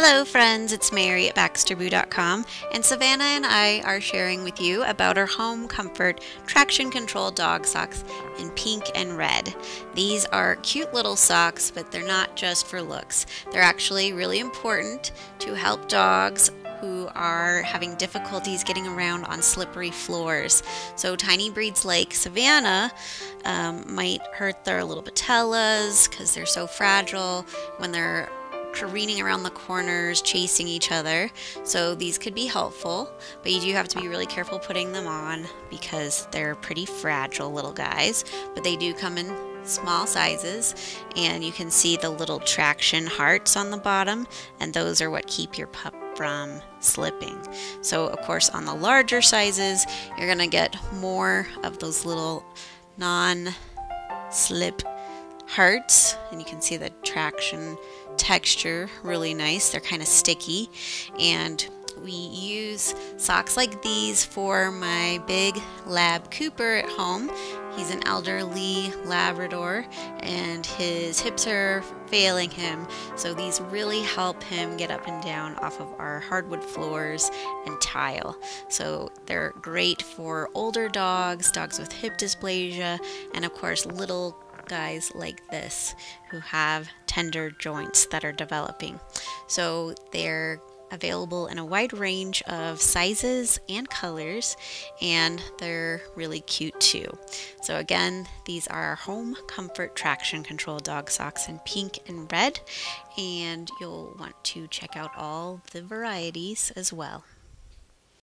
Hello friends, it's Mary at BaxterBoo.com and Savannah and I are sharing with you about our home comfort traction control dog socks in pink and red. These are cute little socks, but they're not just for looks. They're actually really important to help dogs who are having difficulties getting around on slippery floors. So tiny breeds like Savannah um, might hurt their little patellas because they're so fragile when they're careening around the corners, chasing each other. So these could be helpful, but you do have to be really careful putting them on because they're pretty fragile little guys. But they do come in small sizes and you can see the little traction hearts on the bottom and those are what keep your pup from slipping. So of course on the larger sizes you're going to get more of those little non-slip hearts and you can see the traction texture really nice they're kind of sticky and we use socks like these for my big lab Cooper at home. He's an elderly Labrador and his hips are failing him, so these really help him get up and down off of our hardwood floors and tile. So they're great for older dogs, dogs with hip dysplasia, and of course little guys like this who have tender joints that are developing. So they're available in a wide range of sizes and colors and they're really cute too. So again, these are home comfort traction control dog socks in pink and red and you'll want to check out all the varieties as well.